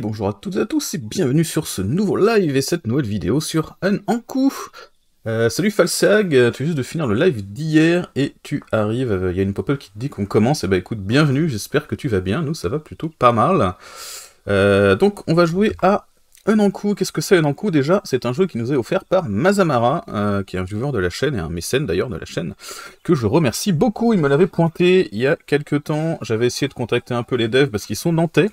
Bonjour à toutes et à tous et bienvenue sur ce nouveau live et cette nouvelle vidéo sur un Ankou. Euh, salut Falsag, tu viens juste de finir le live d'hier et tu arrives, euh, il y a une pop-up qui te dit qu'on commence, et bah écoute, bienvenue, j'espère que tu vas bien, nous ça va plutôt pas mal. Euh, donc on va jouer à un Ankou, qu'est-ce que c'est un Ankou? Déjà C'est un jeu qui nous est offert par Mazamara, qui est un viewer de la chaîne et un mécène d'ailleurs de la chaîne, que je remercie beaucoup, il me l'avait pointé il y a quelques temps, j'avais essayé de contacter un peu les devs parce qu'ils sont nantais,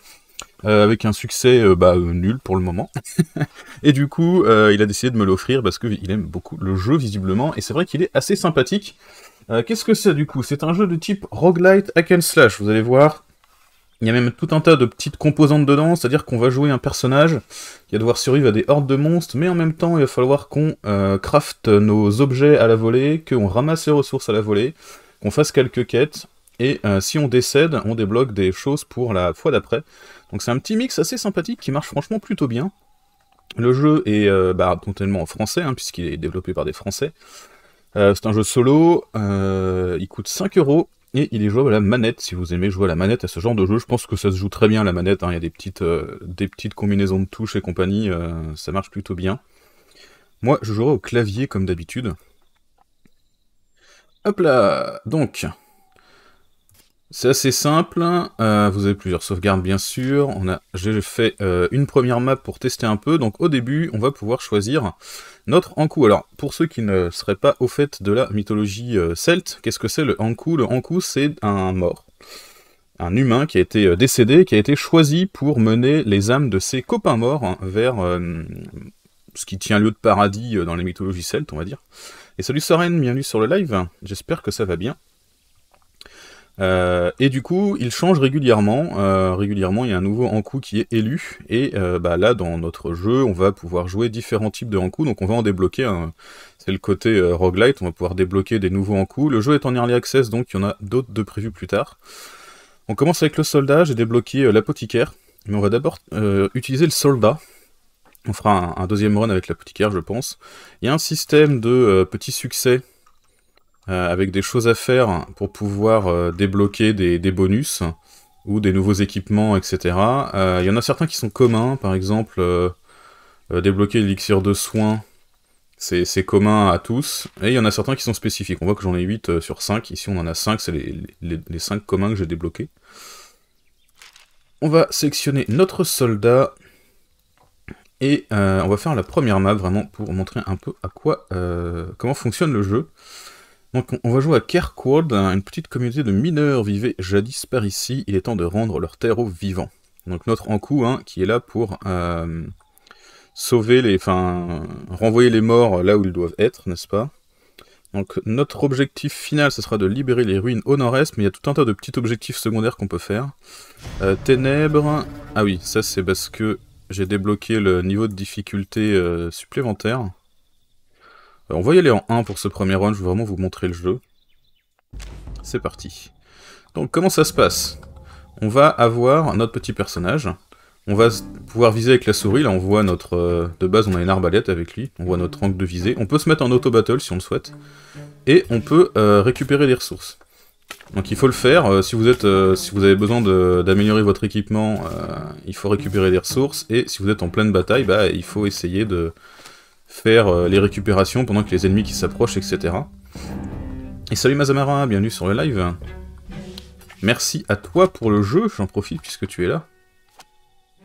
euh, avec un succès euh, bah, nul pour le moment. et du coup, euh, il a décidé de me l'offrir parce qu'il aime beaucoup le jeu visiblement, et c'est vrai qu'il est assez sympathique. Qu'est-ce que c'est du coup? C'est un jeu de type roguelite hack and slash, vous allez voir. Il y a même tout un tas de petites composantes dedans, c'est-à-dire qu'on va jouer un personnage qui va devoir survivre à des hordes de monstres, mais en même temps il va falloir qu'on euh, crafte nos objets à la volée, qu'on ramasse les ressources à la volée, qu'on fasse quelques quêtes, et euh, si on décède, on débloque des choses pour la fois d'après. Donc c'est un petit mix assez sympathique qui marche franchement plutôt bien. Le jeu est euh, bah, totalement en français, hein, puisqu'il est développé par des Français. Euh, c'est un jeu solo, euh, il coûte 5 euros, et il est jouable à la manette, si vous aimez jouer à la manette à ce genre de jeu, je pense que ça se joue très bien à la manette, hein. il y a des petites, euh, des petites combinaisons de touches et compagnie, ça marche plutôt bien. Moi, je jouerai au clavier comme d'habitude. Hop là Donc, c'est assez simple, euh, vous avez plusieurs sauvegardes bien sûr, a, j'ai fait euh, une première map pour tester un peu, donc au début on va pouvoir choisir notre Ankou. Alors pour ceux qui ne seraient pas au fait de la mythologie euh, celte, qu'est-ce que c'est le Ankou? Le Ankou c'est un mort, un humain qui a été décédé, qui a été choisi pour mener les âmes de ses copains morts hein, vers ce qui tient lieu de paradis dans les mythologies celtes on va dire. Et salut Soren, bienvenue sur le live, j'espère que ça va bien. Euh, et du coup, il change régulièrement. Euh, régulièrement, il y a un nouveau Ankou qui est élu. Et euh, bah, là, dans notre jeu, on va pouvoir jouer différents types de Ankou. Donc on va en débloquer. C'est le côté roguelite. On va pouvoir débloquer des nouveaux Ankou. Le jeu est en early access, donc il y en a d'autres de prévus plus tard. On commence avec le soldat. J'ai débloqué l'apothicaire. Mais on va d'abord utiliser le soldat. On fera un, un deuxième run avec l'apothicaire, je pense. Il y a un système de petits succès avec des choses à faire pour pouvoir euh, débloquer des, bonus ou des nouveaux équipements, etc. Euh, Il y en a certains qui sont communs, par exemple, euh, euh, débloquer l'élixir de soins, c'est commun à tous, et il y en a certains qui sont spécifiques. On voit que j'en ai 8 euh, sur 5, ici on en a 5, c'est les, les, les 5 communs que j'ai débloqués. On va sélectionner notre soldat, et euh, on va faire la première map vraiment pour montrer un peu à quoi, euh, comment fonctionne le jeu. Donc on va jouer à Kirkwood, une petite communauté de mineurs vivait jadis par ici, il est temps de rendre leur terre aux vivants. Donc notre Ankou, hein, qui est là pour euh, sauver les... enfin... renvoyer les morts là où ils doivent être, n'est-ce pas? Donc notre objectif final, ce sera de libérer les ruines au nord-est, mais il y a tout un tas de petits objectifs secondaires qu'on peut faire. Euh, ténèbres... Ah oui, ça c'est parce que j'ai débloqué le niveau de difficulté euh, supplémentaire. Euh, on va y aller en 1 pour ce premier run, je veux vraiment vous montrer le jeu. C'est parti. Donc comment ça se passe? On va avoir notre petit personnage. On va pouvoir viser avec la souris, là on voit notre... Euh, de base on a une arbalète avec lui, on voit notre angle de visée. On peut se mettre en auto-battle si on le souhaite. Et on peut euh, récupérer des ressources. Donc il faut le faire, si, vous êtes, si vous avez besoin d'améliorer votre équipement, il faut récupérer des ressources, et si vous êtes en pleine bataille, bah, il faut essayer de faire euh, les récupérations pendant que les ennemis qui s'approchent, etc. Et salut Mazamara, bienvenue sur le live. Merci à toi pour le jeu, j'en profite puisque tu es là.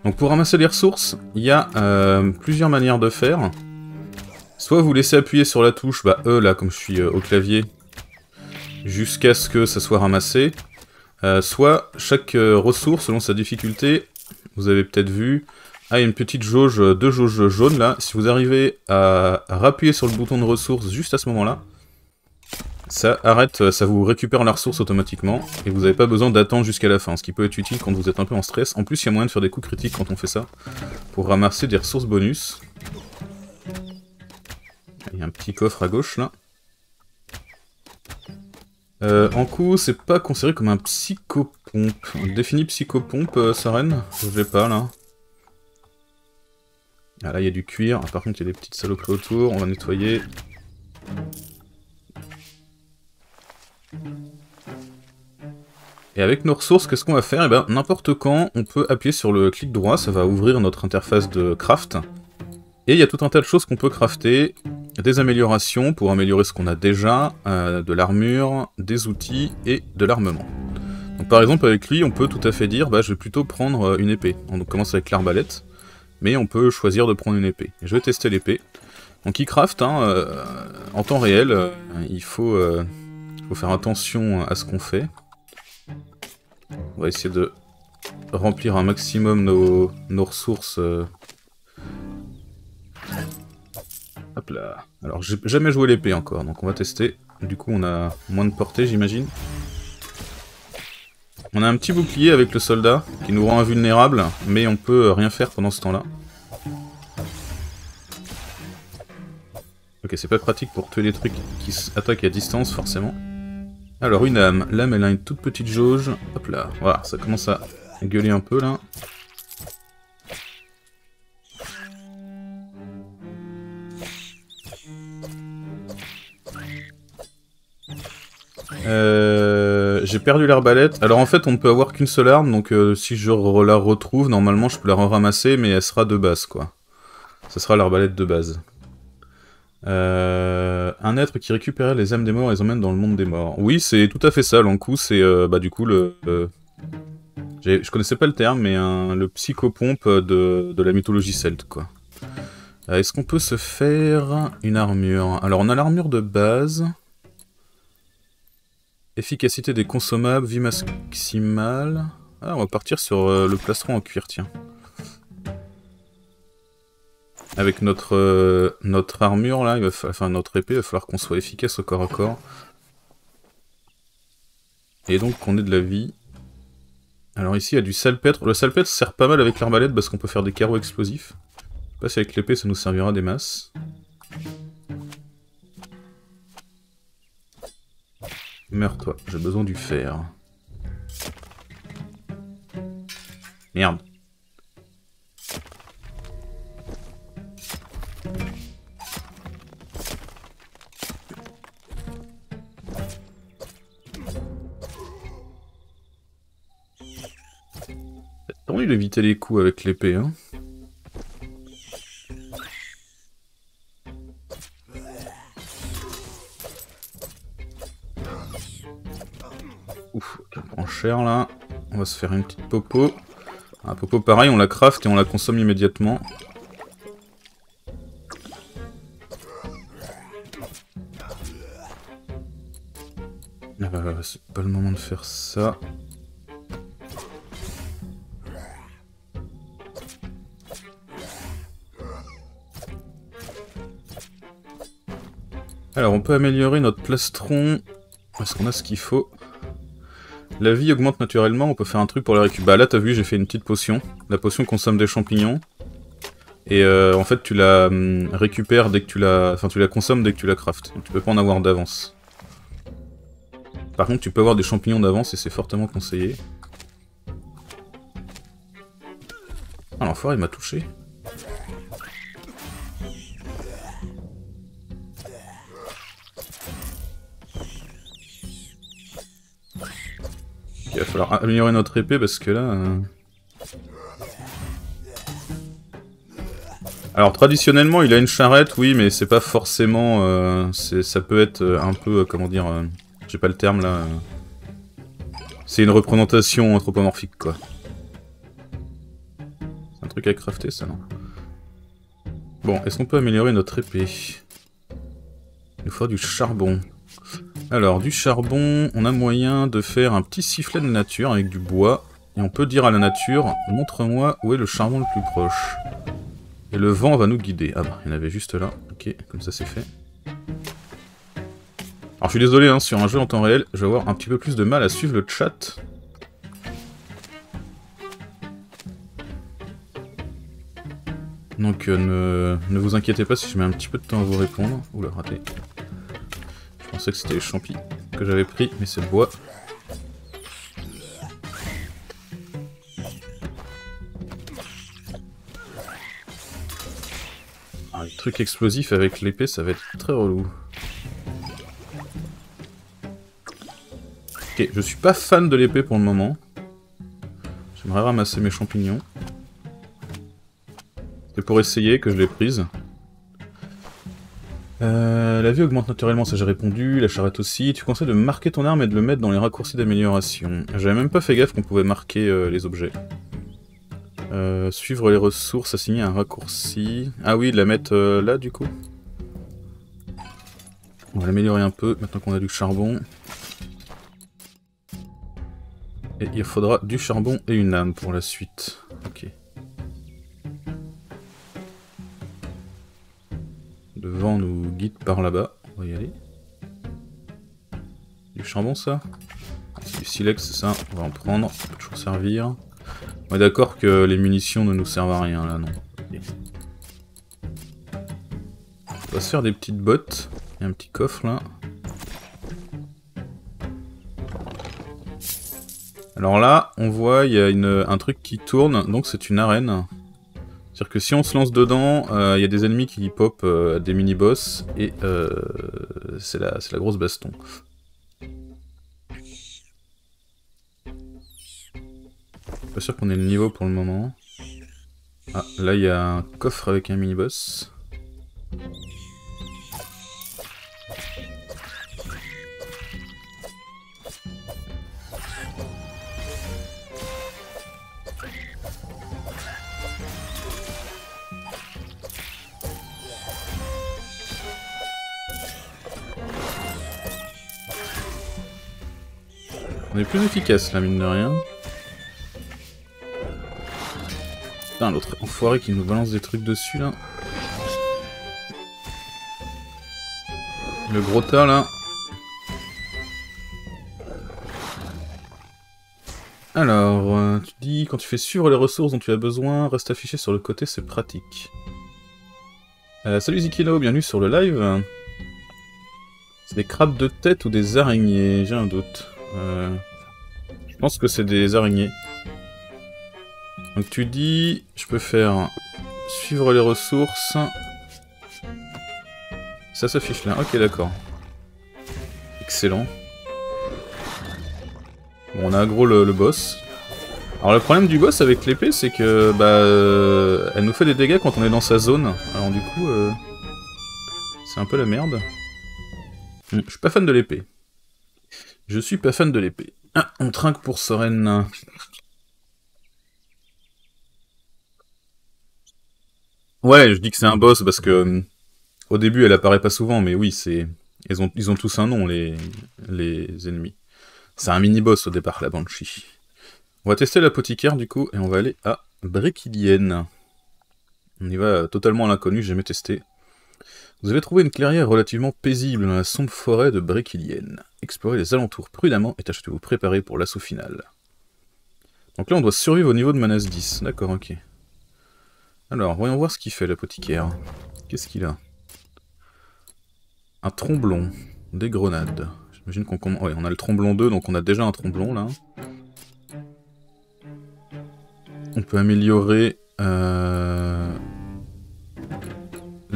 Donc pour ramasser les ressources, il y a euh, plusieurs manières de faire. Soit vous laissez appuyer sur la touche, bah E là comme je suis euh, au clavier, jusqu'à ce que ça soit ramassé. Soit chaque ressource, selon sa difficulté, vous avez peut-être vu, a une petite jauge, euh, deux jauges jaunes là. Si vous arrivez à, à rappuyer sur le bouton de ressources juste à ce moment-là, ça arrête, euh, ça vous récupère la ressource automatiquement, et vous n'avez pas besoin d'attendre jusqu'à la fin, ce qui peut être utile quand vous êtes un peu en stress. En plus, il y a moyen de faire des coups critiques quand on fait ça, pour ramasser des ressources bonus. Il y a un petit coffre à gauche là. Euh, en coup, c'est pas considéré comme un psychopompe. On définit psychopompe, euh, Saren? Je l'ai pas là. Ah là, il y a du cuir. Par contre, il y a des petites saloperies autour. On va nettoyer. Et avec nos ressources, qu'est-ce qu'on va faire? Eh ben, n'importe quand, on peut appuyer sur le clic droit, ça va ouvrir notre interface de craft. Et il y a tout un tas de choses qu'on peut crafter, des améliorations pour améliorer ce qu'on a déjà, euh, de l'armure, des outils et de l'armement. Par exemple avec lui, on peut tout à fait dire, bah je vais plutôt prendre euh, une épée. On commence avec l'arbalète, mais on peut choisir de prendre une épée. je vais tester l'épée. Donc il craft, hein, euh, en temps réel, il faut, faut faire attention à ce qu'on fait. On va essayer de remplir un maximum nos, nos ressources. Hop là. Alors, j'ai jamais joué l'épée encore, donc on va tester. Du coup, on a moins de portée, j'imagine. On a un petit bouclier avec le soldat, qui nous rend invulnérable, mais on peut rien faire pendant ce temps-là. Ok, c'est pas pratique pour tuer les trucs qui attaquent à distance, forcément. Alors, une âme. L'âme, elle a une toute petite jauge. Hop là. Voilà, ça commence à gueuler un peu, là. Euh, j'ai perdu l'arbalète. Alors en fait, on ne peut avoir qu'une seule arme, donc euh, si je la retrouve, normalement je peux la ramasser, mais elle sera de base, quoi. Ce sera l'arbalète de base. Euh, un être qui récupérait les âmes des morts et les emmène dans le monde des morts. Oui, c'est tout à fait ça, l'encou, c'est bah du coup le... je connaissais pas le terme, mais le psychopompe de, de la mythologie celte, quoi. Est-ce qu'on peut se faire une armure? Alors on a l'armure de base... Efficacité des consommables, vie maximale... Ah, on va partir sur euh, le plastron en cuir, tiens. Avec notre, euh, armure, là, enfin notre épée, il va falloir qu'on soit efficace au corps à corps. Et donc qu'on ait de la vie. Alors ici, il y a du salpêtre. Le salpêtre sert pas mal avec l'arbalète parce qu'on peut faire des carreaux explosifs. Je sais pas si avec l'épée ça nous servira des masses. Meurs-toi, j'ai besoin du fer. Merde. T'as envie d'éviter les coups avec l'épée, hein là. On va se faire une petite popo. Un popo pareil, on la craft et on la consomme immédiatement. Euh, c'est pas le moment de faire ça. Alors on peut améliorer notre plastron. Est-ce qu'on a ce qu'il faut? La vie augmente naturellement, on peut faire un truc pour la récupérer. Bah là, t'as vu, j'ai fait une petite potion. La potion consomme des champignons. Et euh, en fait, tu la hum, récupères dès que tu la... Enfin, tu la consommes dès que tu la craftes. Tu peux pas en avoir d'avance. Par contre, tu peux avoir des champignons d'avance et c'est fortement conseillé. Ah, l'enfoiré m'a touché. Falloir améliorer notre épée parce que là... Euh, Alors traditionnellement il a une charrette, oui, mais c'est pas forcément... Euh, ça peut être euh, un peu, comment dire... J'ai pas le terme là... C'est une représentation anthropomorphique quoi. C'est un truc à crafter ça, non? Bon, est-ce qu'on peut améliorer notre épée? Il nous faut du charbon. Alors, du charbon, on a moyen de faire un petit sifflet de nature avec du bois. Et on peut dire à la nature, montre-moi où est le charbon le plus proche. Et le vent va nous guider. Ah bah, il y en avait juste là. Ok, comme ça c'est fait. Alors je suis désolé, hein, sur un jeu en temps réel, je vais avoir un petit peu plus de mal à suivre le chat. Donc euh, ne, ne vous inquiétez pas si je mets un petit peu de temps à vous répondre. Oula, raté. Que c'était les champis que j'avais pris, mais c'est le bois. Un truc explosif avec l'épée, ça va être très relou. Ok, je suis pas fan de l'épée pour le moment. J'aimerais ramasser mes champignons. C'est pour essayer que je l'ai prise. Euh, la vie augmente naturellement, ça j'ai répondu, la charrette aussi. Tu conseilles de marquer ton arme et de le mettre dans les raccourcis d'amélioration. J'avais même pas fait gaffe qu'on pouvait marquer euh, les objets. Euh, suivre les ressources, assigner un raccourci. Ah oui, de la mettre là du coup. On va l'améliorer un peu maintenant qu'on a du charbon. Et il faudra du charbon et une âme pour la suite. Ok. Le vent nous guide par là-bas. On va y aller. Du charbon ça Du silex ça, on va en prendre, ça peut toujours servir. On est d'accord que les munitions ne nous servent à rien là, non. On va se faire des petites bottes. Il y a un petit coffre là. Alors là, on voit, il y a un truc qui tourne, donc c'est une arène. C'est-à-dire que si on se lance dedans, euh, il y a des ennemis qui pop euh, des mini-boss, et euh, c'est la, la grosse baston. Pas sûr qu'on ait le niveau pour le moment. Ah, là il y a un coffre avec un mini-boss. On est plus efficace là, mine de rien. Putain, l'autre enfoiré qui nous balance des trucs dessus là. Le gros tas là. Alors, euh, tu dis, quand tu fais suivre les ressources dont tu as besoin, reste affiché sur le côté, c'est pratique. Euh, salut Zikilo, bienvenue sur le live. C'est des crabes de tête ou des araignées J'ai un doute. Euh, je pense que c'est des araignées. Donc tu dis, je peux faire suivre les ressources. Ça s'affiche là, ok d'accord. Excellent. Bon, on a gros le, boss. Alors le problème du boss avec l'épée, c'est que bah, elle nous fait des dégâts quand on est dans sa zone. Alors du coup, euh, c'est un peu la merde. Hum, je suis pas fan de l'épée. Je suis pas fan de l'épée. Ah, on trinque pour Soren. Ouais, je dis que c'est un boss parce que euh, au début elle apparaît pas souvent, mais oui, c'est ils ont tous un nom les ennemis. C'est un mini boss au départ la Banshee. On va tester l'apothicaire du coup et on va aller à Brekilienne. On y va totalement à l'inconnu, j'ai jamais testé. Vous avez trouvé une clairière relativement paisible dans la sombre forêt de Brekilienne. Explorez les alentours prudemment et tâchez de vous préparer pour l'assaut final. Donc là, on doit survivre au niveau de Manas 10. D'accord, ok. Alors, voyons voir ce qu'il fait, l'apothicaire. Qu'est-ce qu'il a? Un tromblon. Des grenades. J'imagine qu'on... Ouais, on a le tromblon 2, donc on a déjà un tromblon, là. On peut améliorer... Euh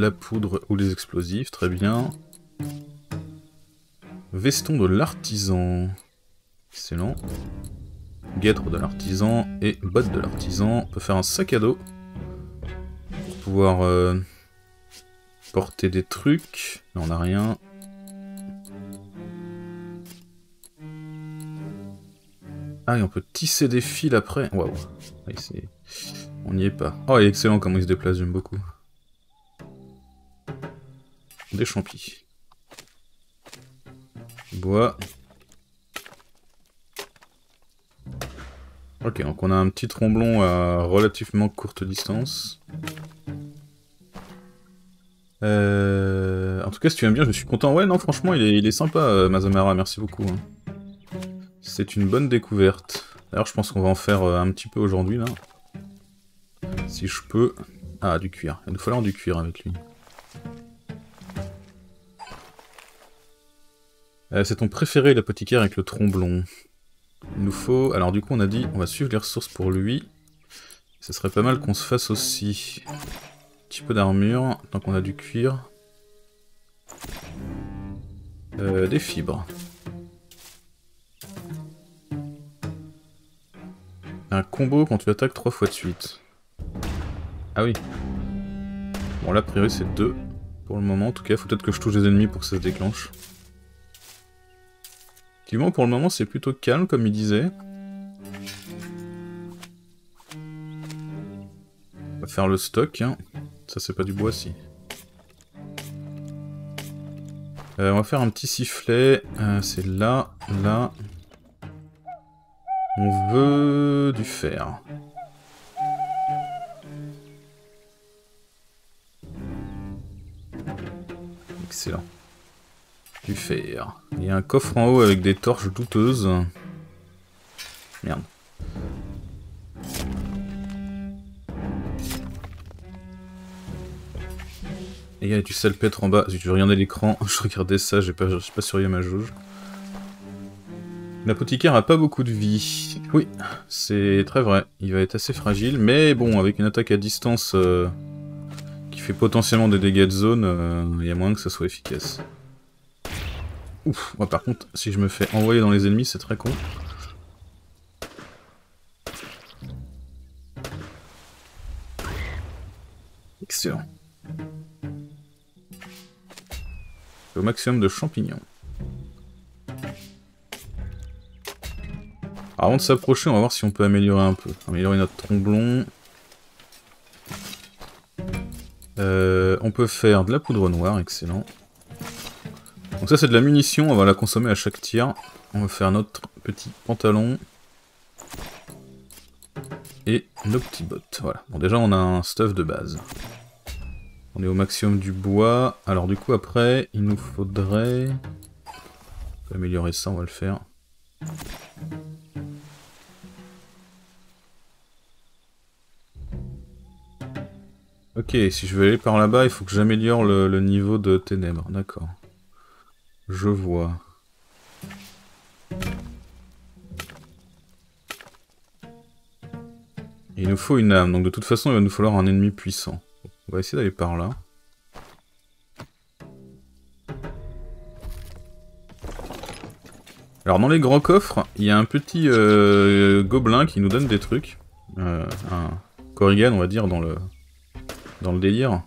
la poudre ou les explosifs, très bien. Veston de l'artisan. Excellent. Guêtre de l'artisan et botte de l'artisan. On peut faire un sac à dos. Pour pouvoir euh, porter des trucs. on n'a rien. Ah, et on peut tisser des fils après. Waouh. On n'y est pas. Oh, il est excellent comment il se déplace, j'aime beaucoup. Des champis. Bois. Ok, donc on a un petit tromblon à relativement courte distance. Euh, en tout cas, si tu aimes bien, je suis content. Ouais, non, franchement, il est, sympa, euh, Mazamara, merci beaucoup. Hein. C'est une bonne découverte. D'ailleurs, je pense qu'on va en faire euh, un petit peu aujourd'hui, là. Si je peux... Ah, du cuir. Il nous falloir du cuir avec lui. Euh, c'est ton préféré, l'apothicaire avec le tromblon. Il nous faut... Alors du coup, on a dit, on va suivre les ressources pour lui. Ce serait pas mal qu'on se fasse aussi un petit peu d'armure, tant qu'on a du cuir. Un combo quand tu attaques trois fois de suite. Ah oui. Bon là, a priori, c'est deux. Pour le moment, en tout cas, faut peut-être que je touche les ennemis pour que ça se déclenche. Effectivement, pour le moment, c'est plutôt calme, comme il disait. On va faire le stock. Hein. Ça, c'est pas du bois, si. Euh, on va faire un petit sifflet. Euh, c'est là, là. On veut du fer. Excellent. Du fer. Il y a un coffre en haut avec des torches douteuses. Merde. Et il y a du salpêtre en bas. Je regardais l'écran, je regardais ça, j'ai pas, pas surveillé ma jauge. L'apothicaire a pas beaucoup de vie. Oui, c'est très vrai. Il va être assez fragile, mais bon, avec une attaque à distance euh, qui fait potentiellement des dégâts de zone, euh, il y a moins que ça soit efficace. Ouf, moi par contre, si je me fais envoyer dans les ennemis, c'est très con. Excellent. Au maximum de champignons. avant de s'approcher, on va voir si on peut améliorer un peu. Améliorer notre tromblon. Euh, on peut faire de la poudre noire, excellent. Ça c'est de la munition, on va la consommer à chaque tir. On va faire notre petit pantalon. Et nos petits bottes, voilà. Bon déjà on a un stuff de base. On est au maximum du bois. Alors du coup après, il nous faudrait... Améliorer ça, on va le faire. Ok, si je veux aller par là-bas, il faut que j'améliore le, niveau de ténèbres. D'accord. Je vois. il nous faut une âme, donc de toute façon il va nous falloir un ennemi puissant. On va essayer d'aller par là. Alors dans les grands coffres, il y a un petit euh, gobelin qui nous donne des trucs. Euh, un Corrigan on va dire dans le, dans le délire.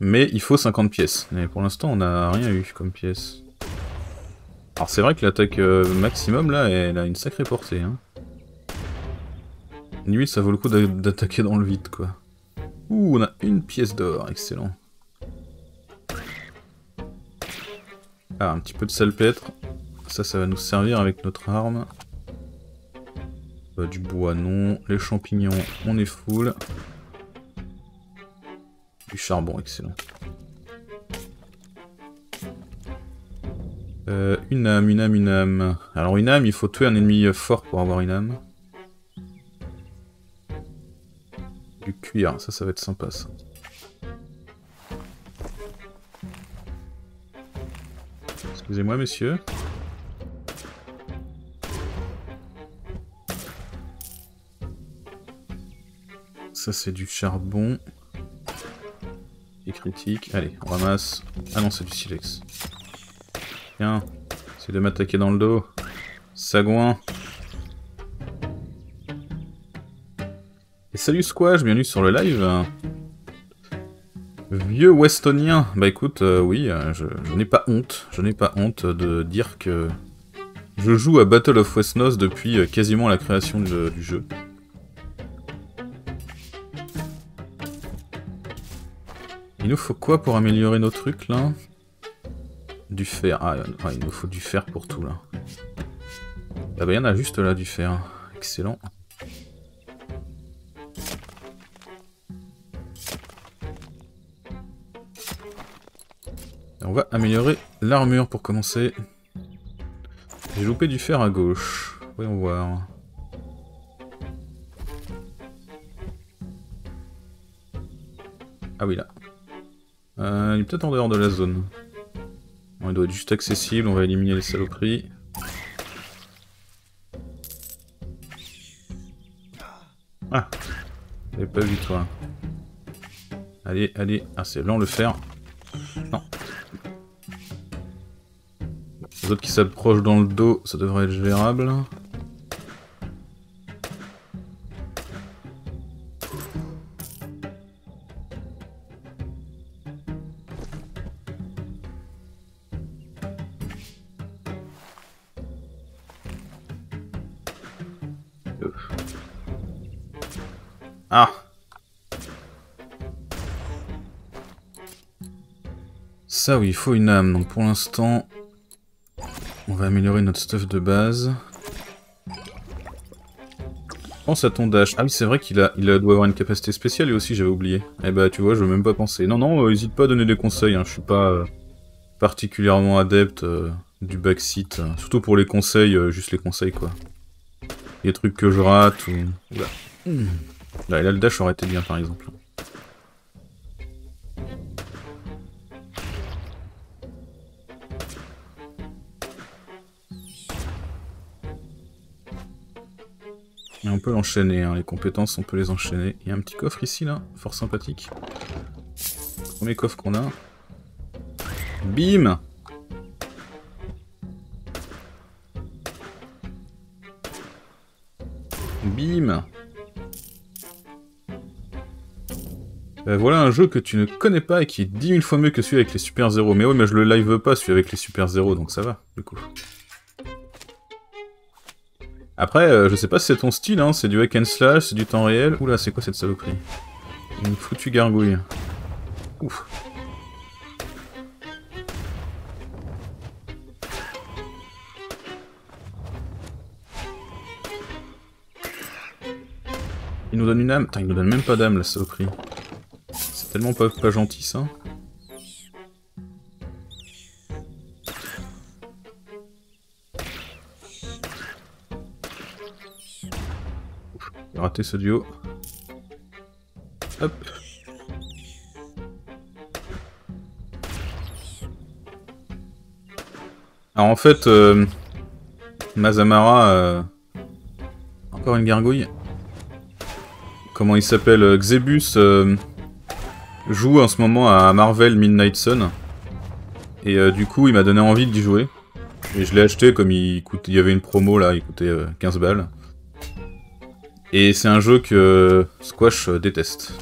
Mais il faut 50 pièces. Mais pour l'instant, on n'a rien eu comme pièce. Alors c'est vrai que l'attaque euh, maximum, là, elle a une sacrée portée. Hein. Limite, ça vaut le coup d'attaquer dans le vide, quoi. Ouh, on a une pièce d'or, excellent. Ah, un petit peu de salpêtre. Ça, ça va nous servir avec notre arme. Euh, du bois, non. Les champignons, on est full. Du charbon, excellent. Euh, une âme, une âme, une âme. Alors une âme, il faut tuer un ennemi fort pour avoir une âme. Du cuir, ça, ça va être sympa, ça. Excusez-moi, messieurs. Ça, c'est du charbon. Et critique. Allez, on ramasse. Ah non, c'est du silex. Tiens, c'est de m'attaquer dans le dos. Sagouin. Et salut Squash, bienvenue sur le live. Vieux Westonien. Bah écoute, euh, oui, euh, je, n'ai pas honte. Je n'ai pas honte de dire que je joue à Battle of Westnos depuis euh, quasiment la création du jeu. Il nous faut quoi pour améliorer nos trucs là? Du fer. Ah, il nous faut du fer pour tout là. Ah bah il y en a juste là du fer. Excellent. on va améliorer l'armure pour commencer. J'ai loupé du fer à gauche. Voyons voir. Ah oui là. Euh, il est peut-être en dehors de la zone. il doit être juste accessible, on va éliminer les saloperies. Ah J'avais pas vu toi. Allez, allez. Ah, c'est lent le fer. Non. Les autres qui s'approchent dans le dos, ça devrait être gérable. Ça oui, il faut une âme, donc pour l'instant, on va améliorer notre stuff de base. Pense à ton dash. Ah oui, c'est vrai qu'il a, il doit avoir une capacité spéciale et aussi, j'avais oublié. Eh bah, tu vois, je veux même pas penser. Non, non, n'hésite euh, pas à donner des conseils, hein. je suis pas euh, particulièrement adepte euh, du backseat. surtout pour les conseils, juste les conseils, quoi. Les trucs que je rate ou... Là, là, le dash aurait été bien, par exemple. Et on peut l'enchaîner, hein. les compétences, on peut les enchaîner. Il y a un petit coffre ici, là, fort sympathique. Premier coffre qu'on a. Bim Bim euh, Voilà un jeu que tu ne connais pas et qui est 10 000 fois mieux que celui avec les Super Zero. Mais oui, mais je le live pas, celui avec les Super Zero, donc ça va, du coup. Après, euh, je sais pas si c'est ton style, hein, c'est du hack and slash, c'est du temps réel. Oula, c'est quoi cette saloperie Une foutue gargouille. Ouf. Il nous donne une âme Putain, il nous donne même pas d'âme, la saloperie. C'est tellement pas, pas gentil, ça. Raté ce duo. Hop. Alors en fait, euh, Mazamara, euh, encore une gargouille. Comment il s'appelle euh, Xebus joue en ce moment à Marvel Midnight Sun. Et du coup, il m'a donné envie d'y jouer. Et je l'ai acheté comme il, coûte, il y avait une promo là, il coûtait 15 balles. Et c'est un jeu que Squash déteste.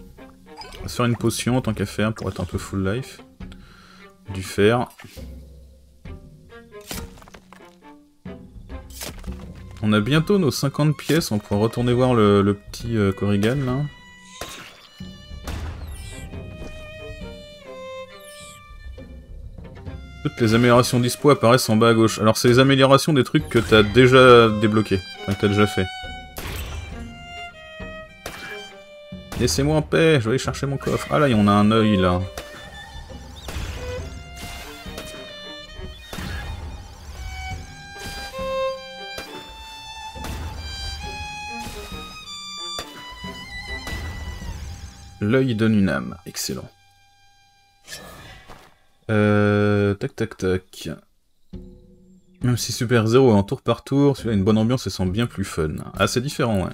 On va se faire une potion tant qu'à faire pour être un peu full life. Du fer. On a bientôt nos 50 pièces, on pourra retourner voir le, petit euh, Corrigan là. Toutes les améliorations dispo apparaissent en bas à gauche. Alors c'est les améliorations des trucs que t'as déjà débloqués, que t'as déjà fait. Laissez-moi en paix, je vais aller chercher mon coffre. Ah là, on a un œil là. L'œil donne une âme, excellent. Euh, tac tac tac. Même si Super Zero est en tour par tour, celui-là a une bonne ambiance et sent bien plus fun. Ah, c'est différent, ouais.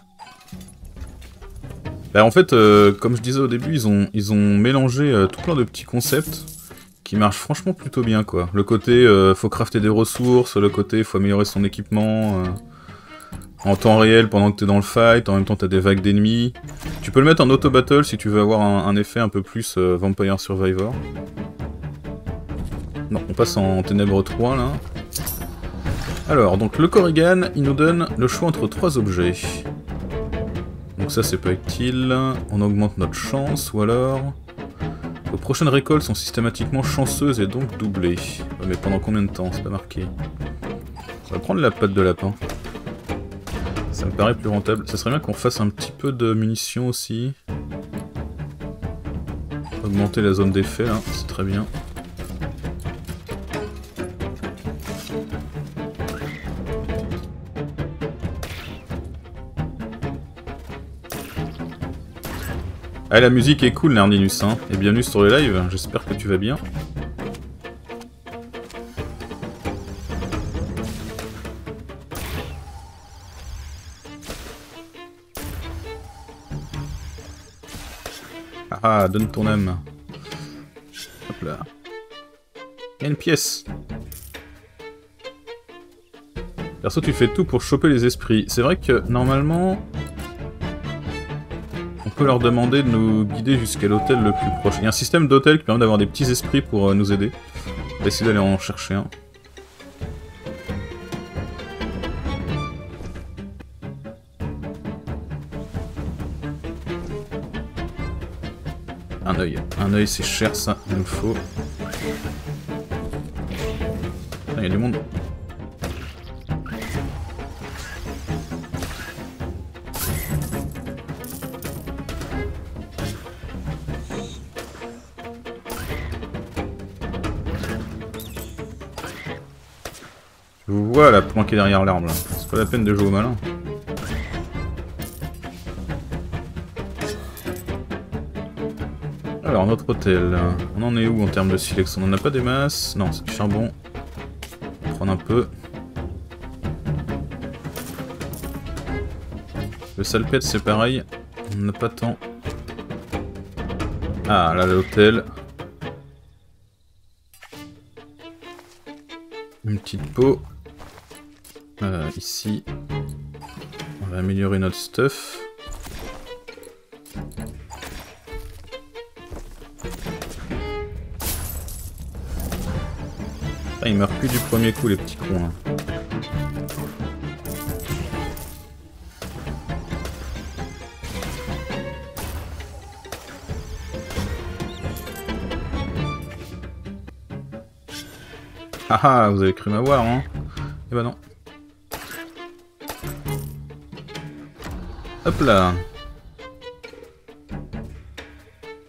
Bah en fait, euh, comme je disais au début, ils ont, ils ont mélangé euh, tout plein de petits concepts qui marchent franchement plutôt bien, quoi. Le côté, euh, faut crafter des ressources, le côté, faut améliorer son équipement en temps réel pendant que t'es dans le fight, en même temps t'as des vagues d'ennemis. Tu peux le mettre en auto-battle si tu veux avoir un, effet un peu plus Vampire Survivor. Non, on passe en Ténèbres 3, là. Alors, donc le Corrigan, il nous donne le choix entre trois objets. Donc ça c'est pas utile. On augmente notre chance, ou alors... Vos prochaines récoltes sont systématiquement chanceuses et donc doublées. mais pendant combien de temps? C'est pas marqué. On va prendre la patte de lapin. Ça me paraît plus rentable. Ça serait bien qu'on fasse un petit peu de munitions aussi. Augmenter la zone d'effet là, c'est très bien. Ah, la musique est cool, Nardinus, hein. Et bienvenue sur le live, j'espère que tu vas bien. Ah, donne ton âme. Hop là. Il y une pièce. Perso, tu fais tout pour choper les esprits. C'est vrai que, normalement, leur demander de nous guider jusqu'à l'hôtel le plus proche. Il y a un système d'hôtel qui permet d'avoir des petits esprits pour euh, nous aider. On va essayer d'aller en chercher un. Un œil. Un œil, c'est cher, ça. Il nous faut. Il y a du monde. Là, planqué derrière l'arbre là. C'est pas la peine de jouer au malin. Alors, notre hôtel. On en est où en termes de silex? On en a pas des masses? Non, c'est du charbon. On prendre un peu. Le salpêtre, c'est pareil. On n'a pas tant. Ah, là, l'hôtel. Une petite peau. Ici. On va améliorer notre stuff. Ah, ils meurent plus du premier coup, les petits cons. Hein. Ah ah, vous avez cru m'avoir, hein Eh ben non. Hop là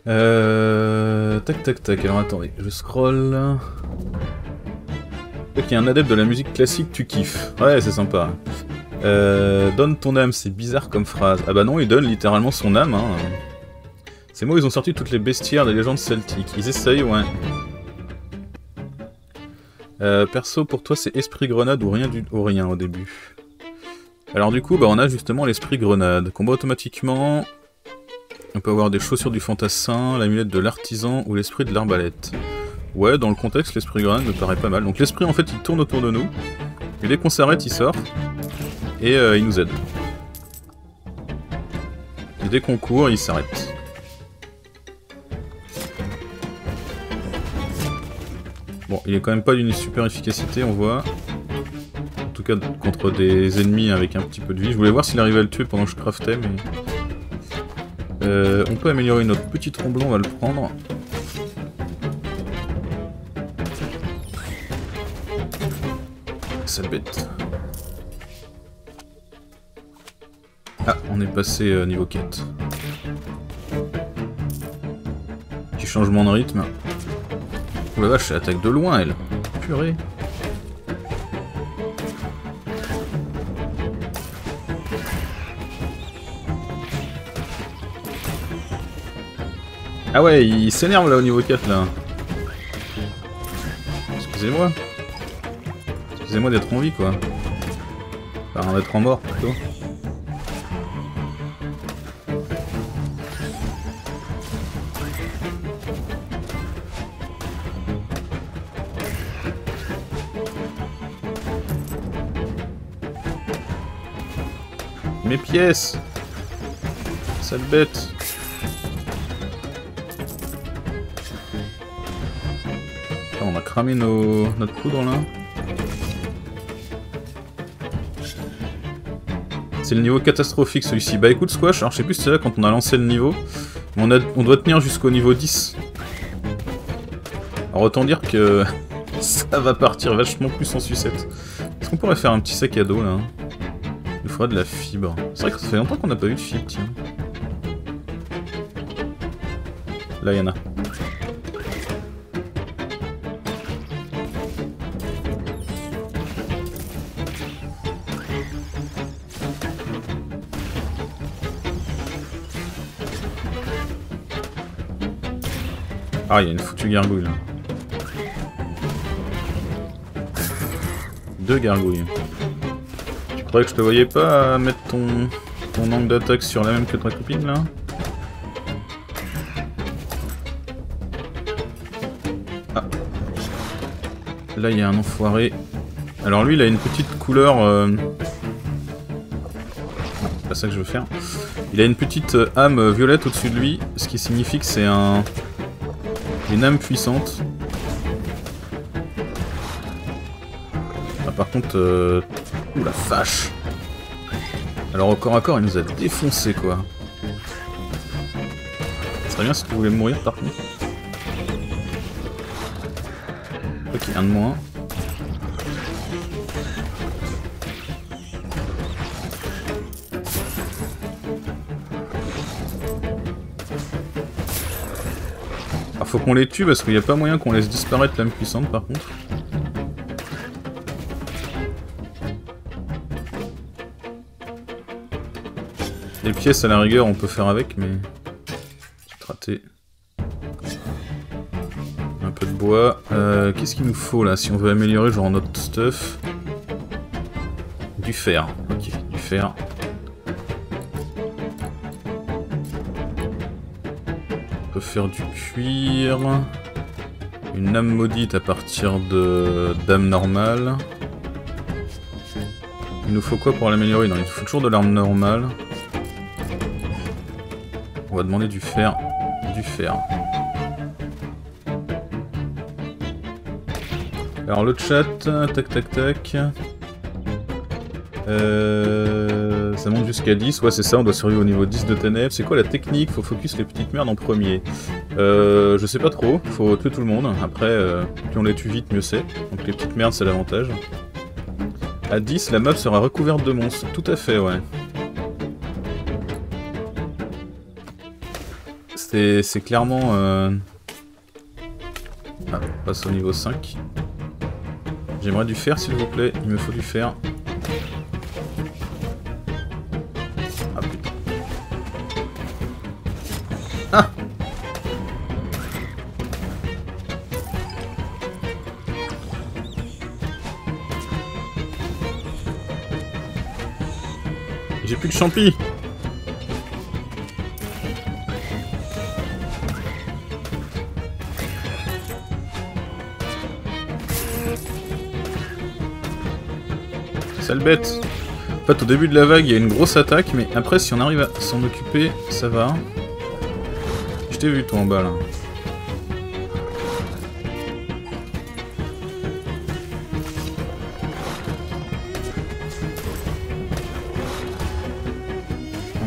Euh... Tac tac tac, alors attendez, je scroll... Ok, un adepte de la musique classique, tu kiffes. Ouais, c'est sympa. Euh, donne ton âme, c'est bizarre comme phrase. Ah bah non, il donne littéralement son âme. Hein. C'est moi, ils ont sorti toutes les bestiaires des légendes celtiques. Ils essayent, ouais. Euh, perso, pour toi, c'est esprit grenade ou rien du ou rien au début? Alors du coup, bah, on a justement l'esprit grenade. Combat automatiquement. On peut avoir des chaussures du fantassin, l'amulette de l'artisan ou l'esprit de l'arbalète. Ouais, dans le contexte, l'esprit grenade me paraît pas mal. Donc l'esprit, en fait, il tourne autour de nous. Et dès qu'on s'arrête, il sort. Et euh, il nous aide. Et dès qu'on court, il s'arrête. Bon, il est quand même pas d'une super efficacité, on voit. Tout cas, contre des ennemis avec un petit peu de vie. Je voulais voir s'il arrivait à le tuer pendant que je craftais, mais... Euh, on peut améliorer notre petit tromblon, on va le prendre. sale bête. Ah, on est passé euh, niveau quête. Petit changement de rythme. Oh la vache, elle attaque de loin, elle. Purée. Ah ouais, il s'énerve là au niveau 4 là. Excusez-moi. Excusez-moi d'être en vie, quoi. Enfin, d'être en mort, plutôt. Mes pièces Sale bête Cramé nos... notre poudre là. C'est le niveau catastrophique celui-ci. Bah écoute Squash, alors je sais plus si c'est là quand on a lancé le niveau, on, doit tenir jusqu'au niveau 10. Alors autant dire que ça va partir vachement plus en sucette. Est-ce qu'on pourrait faire un petit sac à dos là Il faudra de la fibre. C'est vrai que ça fait longtemps qu'on n'a pas eu de fibre, tiens. Là, y en a. Ah, il y a une foutue gargouille là. Deux gargouilles. Tu croyais que je te voyais pas mettre ton, ton angle d'attaque sur la même que ta copine là Ah. Là, il y a un enfoiré. Alors lui, il a une petite couleur... Euh... c'est pas ça que je veux faire. Il a une petite euh, âme violette au-dessus de lui, ce qui signifie que c'est un... Une âme puissante. Ah, par contre... Euh... Ouh la vache Alors au corps à corps, il nous a défoncé quoi. Ce serait bien si tu voulais mourir par contre. Ok, un de moins. Faut qu'on les tue parce qu'il n'y a pas moyen qu'on laisse disparaître l'âme puissante par contre. Les pièces à la rigueur on peut faire avec mais... J'ai raté. Un peu de bois. Euh, Qu'est-ce qu'il nous faut là? Si on veut améliorer genre notre stuff Du fer. Ok, faire du cuir. Une âme maudite à partir de d'âme normale. Il nous faut quoi pour l'améliorer? Il nous faut toujours de l'arme normale. On va demander du fer. Du fer. Alors le chat, tac tac tac. Euh, ça monte jusqu'à 10, ouais c'est ça, on doit survivre au niveau 10 de ténèbres. C'est quoi la technique? Faut focus les petites merdes en premier. Euh, je sais pas trop, faut tuer tout le monde. Après, euh, plus on les tue vite, mieux c'est. Donc les petites merdes c'est l'avantage. À 10, la map sera recouverte de monstres. Tout à fait, ouais. C'est clairement... Euh... Ah, on passe au niveau 5. J'aimerais du fer, s'il vous plaît. Il me faut du fer. Ah, putain. Ah J'ai plus de champi Sale bête Au début de la vague, il y a une grosse attaque, mais après, si on arrive à s'en occuper, ça va. Je t'ai vu, toi, en bas, là.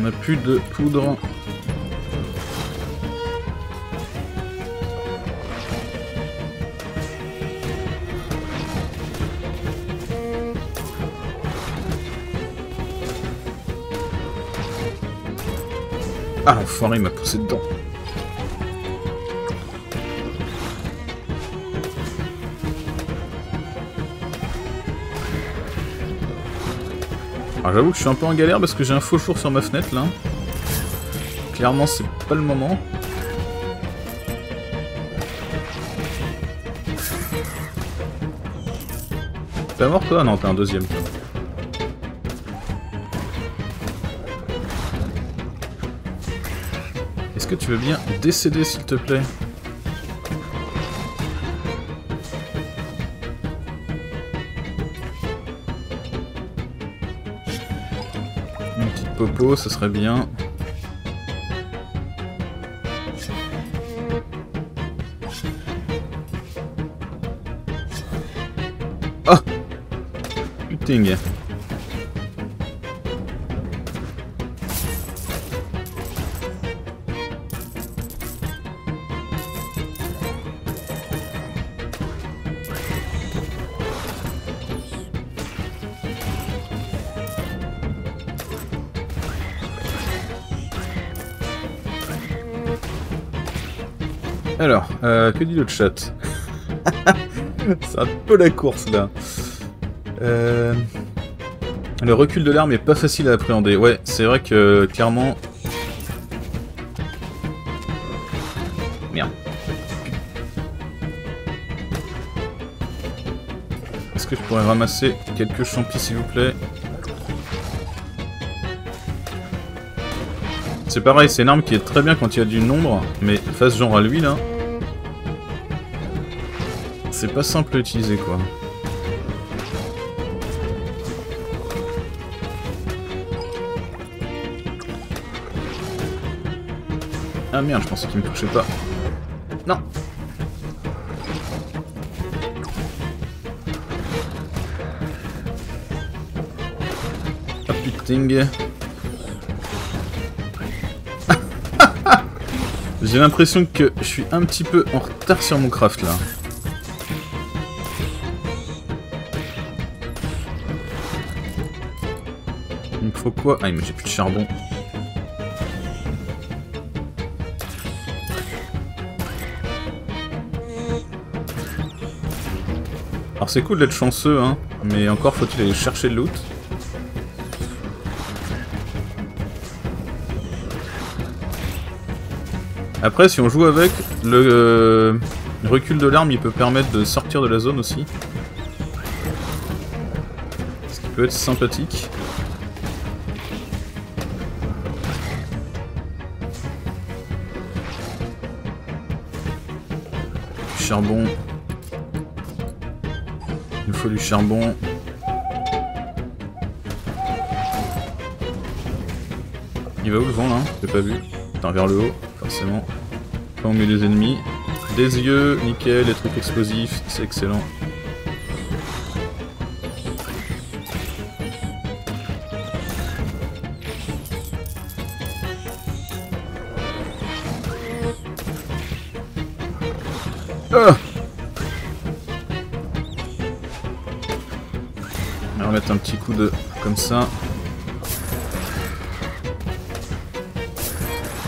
On a plus de poudre. Ah, l'enfoiré, il m'a poussé dedans. Alors j'avoue que je suis un peu en galère parce que j'ai un faux jour sur ma fenêtre là. Clairement c'est pas le moment. T'es mort toi? Non, t'es un deuxième. Toi. Est-ce que tu veux bien décéder s'il te plaît Une petite popo, ça serait bien. Oh Putain euh, que dit le chat C'est un peu la course là. Euh... Le recul de l'arme est pas facile à appréhender. Ouais, c'est vrai que clairement... Merde. Est-ce que je pourrais ramasser quelques champis s'il vous plaît? C'est pareil, c'est une arme qui est très bien quand il y a du nombre, mais face genre à lui là, c'est pas simple à utiliser quoi. Ah merde, je pensais qu'il me touchait pas. Non Ah putain J'ai l'impression que je suis un petit peu en retard sur mon craft là. Faut quoi Ah, mais j'ai plus de charbon. Alors c'est cool d'être chanceux, hein, mais encore faut-il aller chercher le loot. Après, si on joue avec, le euh, recul de l'arme, il peut permettre de sortir de la zone aussi. Ce qui peut être sympathique. Il nous faut du charbon. Il va où le vent là J'ai pas vu. Attends, vers le haut, forcément. Pas au milieu des ennemis. Des yeux, nickel, des trucs explosifs, c'est excellent.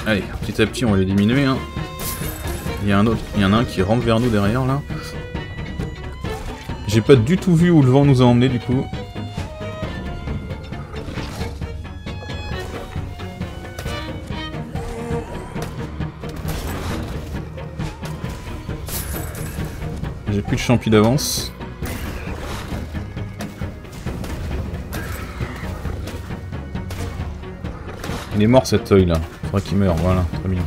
Allez, petit à petit on va les diminuer. Hein. Il y a un autre, il y en a un qui rentre vers nous derrière là. J'ai pas du tout vu où le vent nous a emmené du coup. J'ai plus de champi d'avance. Il est mort cet œil là. Faudrait qu'il meure, voilà, très bien.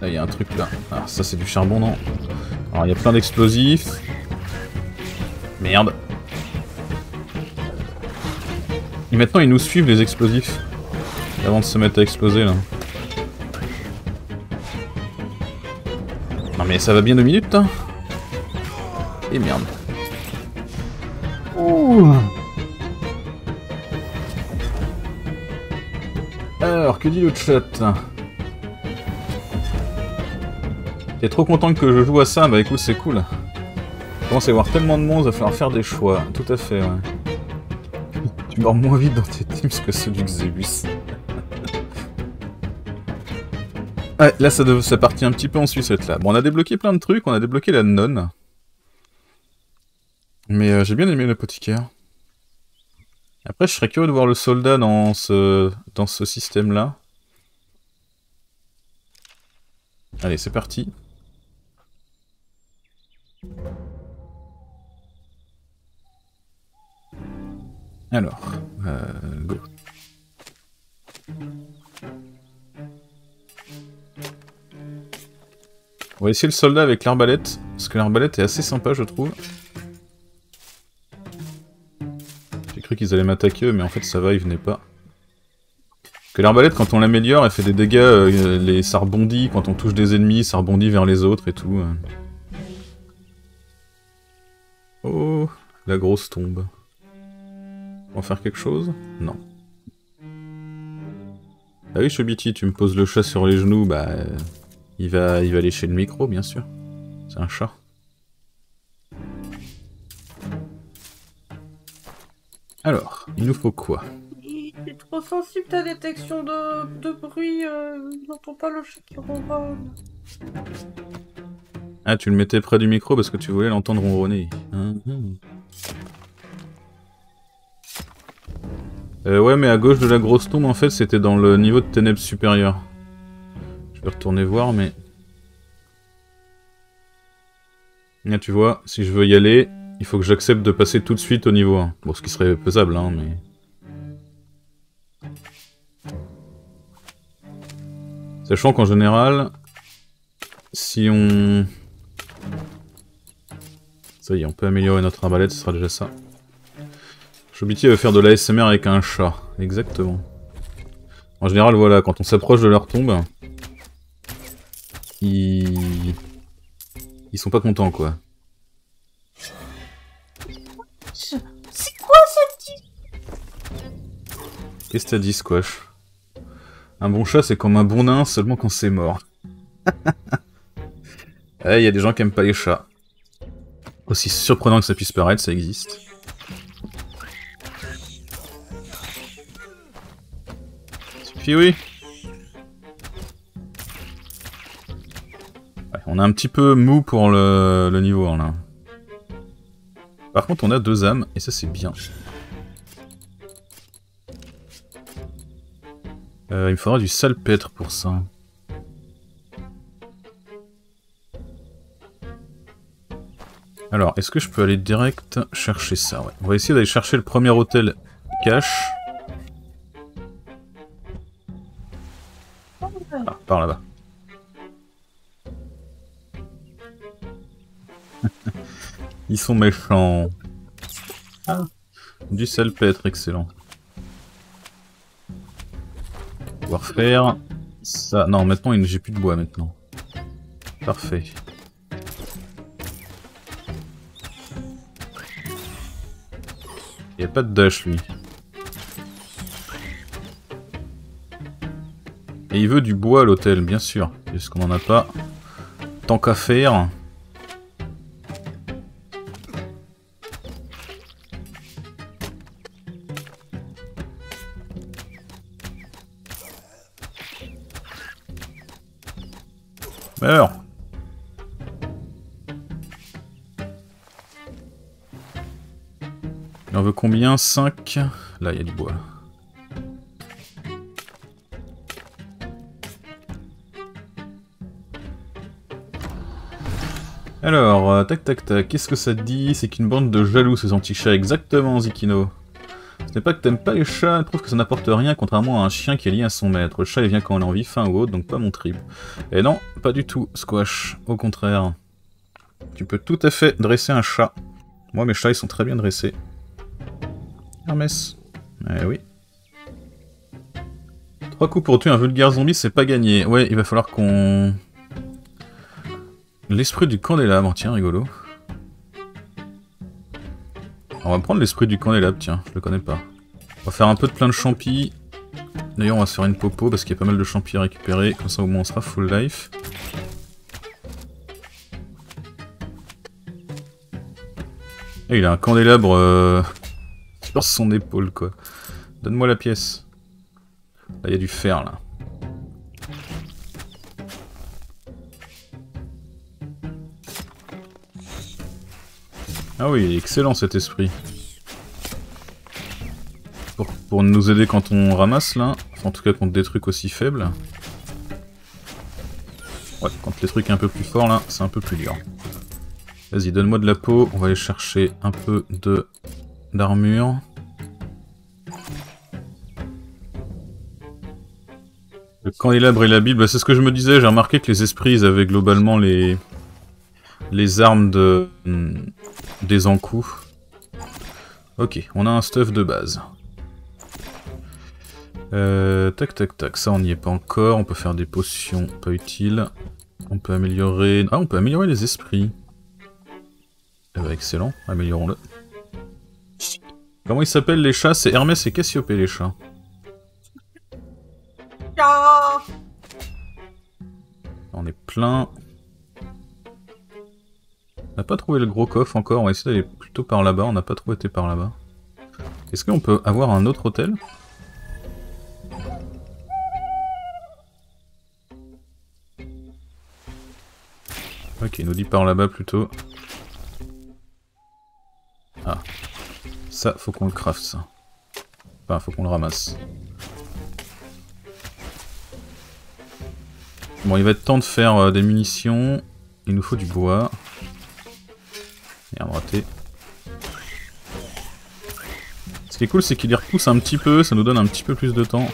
Là il y a un truc là. Ah ça c'est du charbon non Alors il y a plein d'explosifs. Merde. Et maintenant ils nous suivent les explosifs. Avant de se mettre à exploser là. Non mais ça va bien deux minutes hein Et merde. Alors, que dit le chat T'es trop content que je joue à ça Bah écoute, c'est cool. Je commence à y avoir tellement de monde, il va falloir faire des choix. Tout à fait, ouais. tu meurs moins vite dans tes teams que ceux du Xebus. là ça, ça partit un petit peu en sucette là. Bon, on a débloqué plein de trucs, on a débloqué la nonne. Mais euh, j'ai bien aimé l'apothicaire. Après, je serais curieux de voir le soldat dans ce, dans ce système-là. Allez, c'est parti. Alors, euh, go. On va essayer le soldat avec l'arbalète, parce que l'arbalète est assez sympa, je trouve. Qu'ils allaient m'attaquer, mais en fait ça va, ils venaient pas. Que l'arbalète, quand on l'améliore, elle fait des dégâts, euh, les... ça rebondit, quand on touche des ennemis, ça rebondit vers les autres et tout. Euh. Oh, la grosse tombe. On va faire quelque chose? Non. Ah oui, Chobiti, tu me poses le chat sur les genoux, bah... Euh, il, va, il va lécher le micro, bien sûr. C'est un chat. Alors, il nous faut quoi? C'est trop sensible ta détection de, de bruit, euh, n'entend pas le chat qui ronronne. Ah, tu le mettais près du micro parce que tu voulais l'entendre ronronner. Hein, hein. Euh, ouais, mais à gauche de la grosse tombe, en fait, c'était dans le niveau de ténèbres supérieur. Je vais retourner voir, mais... Là, tu vois, si je veux y aller, il faut que j'accepte de passer tout de suite au niveau 1. Bon, ce qui serait pesable, hein, mais... Sachant qu'en général, si on... Ça y est, on peut améliorer notre arbalète, ce sera déjà ça. Chobiti va faire de l'ASMR avec un chat, exactement. En général, voilà, quand on s'approche de leur tombe, ils... Ils sont pas contents, quoi. Qu'est-ce que t'as dit, Squash? Un bon chat, c'est comme un bon nain, seulement quand c'est mort. Il y a des gens qui aiment pas les chats. Aussi surprenant que ça puisse paraître, ça existe. Suffit, oui. on a un petit peu mou pour le, niveau 1, là. Par contre, on a deux âmes, et ça, c'est bien. Euh, il me faudra du salpêtre pour ça. Alors, est-ce que je peux aller direct chercher ça? Ouais. On va essayer d'aller chercher le premier hôtel cache. Ah, par là-bas. Ils sont méchants. Ah, du salpêtre, excellent. Faire ça. Non, maintenant j'ai plus de bois maintenant. Parfait. Il a pas de dash lui. Et il veut du bois à l'hôtel, bien sûr, puisqu'on en a pas. Tant qu'à faire. Combien 5 Là, il y a du bois. Alors, euh, tac tac tac, qu'est-ce que ça dit? C'est qu'une bande de jaloux ces anti-chats, exactement Zikino. Ce n'est pas que t'aimes pas les chats, trouve que ça n'apporte rien contrairement à un chien qui est lié à son maître. Le chat il vient quand on a envie, faim ou autre, donc pas mon trip. Et non, pas du tout, Squash. Au contraire. Tu peux tout à fait dresser un chat. Moi mes chats ils sont très bien dressés. Hermès. Eh oui. Trois coups pour tuer un vulgaire zombie, c'est pas gagné. Ouais, il va falloir qu'on... L'esprit du candélabre, tiens, rigolo. On va prendre l'esprit du candélabre, tiens, je le connais pas. On va faire un peu de plein de champis. D'ailleurs, on va se faire une popo parce qu'il y a pas mal de champis à récupérer, comme ça au moins on sera full life. Et il a un candélabre sur son épaule, quoi. Donne-moi la pièce. Là, il y a du fer, là. Ah oui, excellent cet esprit. Pour, nous aider quand on ramasse là, en tout cas contre des trucs aussi faibles. Ouais, quand les trucs un peu plus forts là, c'est un peu plus dur. Vas-y, donne-moi de la peau, on va aller chercher un peu de d'armure. Le candélabre et la Bible, bah, c'est ce que je me disais, j'ai remarqué que les esprits avaient globalement les les armes de hmm, des encous. Ok, on a un stuff de base. Euh, tac tac tac, ça on n'y est pas encore, on peut faire des potions pas utiles. On peut améliorer... Ah, on peut améliorer les esprits. Eh ben, excellent, améliorons-le. Comment ils s'appellent les chats? C'est Hermès et Cassiopée les chats. On est plein. On n'a pas trouvé le gros coffre encore, on va essayer d'aller plutôt par là-bas, on n'a pas trop été par là-bas. Est-ce qu'on peut avoir un autre hôtel? Ok, il nous dit par là-bas plutôt. Ah. Ça, faut qu'on le craft, ça. Enfin, faut qu'on le ramasse. Bon, il va être temps de faire euh, des munitions. Il nous faut du bois. Merde, raté. Ce qui est cool, c'est qu'il les repousse un petit peu, ça nous donne un petit peu plus de temps.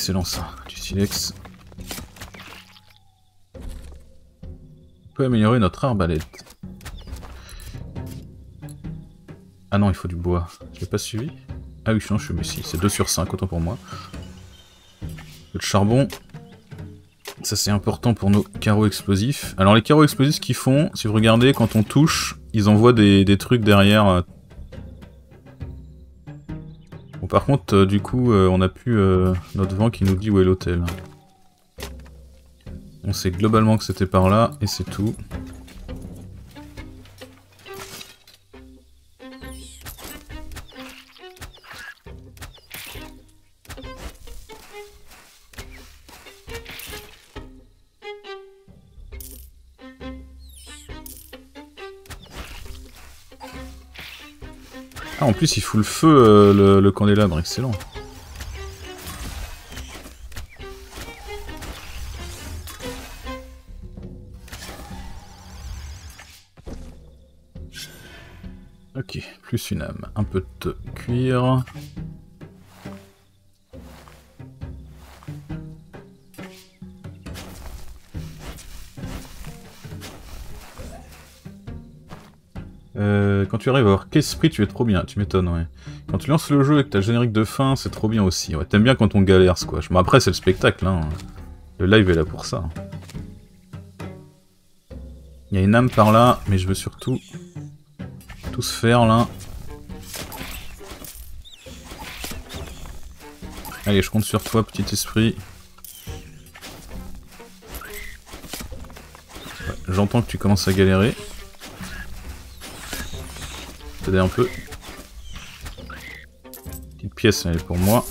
Excellent ça, du silex. On peut améliorer notre arbalète. Ah non, il faut du bois. Je l'ai pas suivi ah oui, je suis mais si, c'est 2 sur 5, autant pour moi. Le charbon, Ça c'est important pour nos carreaux explosifs. Alors les carreaux explosifs, qu'ils font, si vous regardez, quand on touche, ils envoient des, des trucs derrière. Par contre, euh, du coup, euh, on a plus euh, notre vent qui nous dit où est l'hôtel. On sait globalement que c'était par là, et c'est tout. Plus, il fout le feu, euh, le, le candélabre, excellent. Ok, plus une âme, un peu de cuir. Tu arrives à avoir qu'esprit, tu es trop bien, tu m'étonnes. Quand tu lances le jeu et que t'as générique de fin, c'est trop bien aussi. Ouais, t'aimes bien quand on galère, quoi. Bon, après, c'est le spectacle, hein. Le live est là pour ça. Il y a une âme par là, mais je veux surtout tout se faire là. Allez, je compte sur toi, petit esprit. J'entends que tu commences à galérer. Un peu. Petite pièce, elle est pour moi.